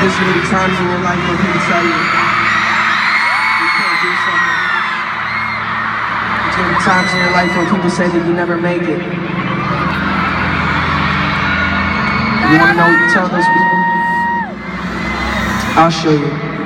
there's gonna be times in your life when people tell you you can't do something. There's gonna be times in your life when people say that you never make it. You wanna know what you tell those people? I'll show you.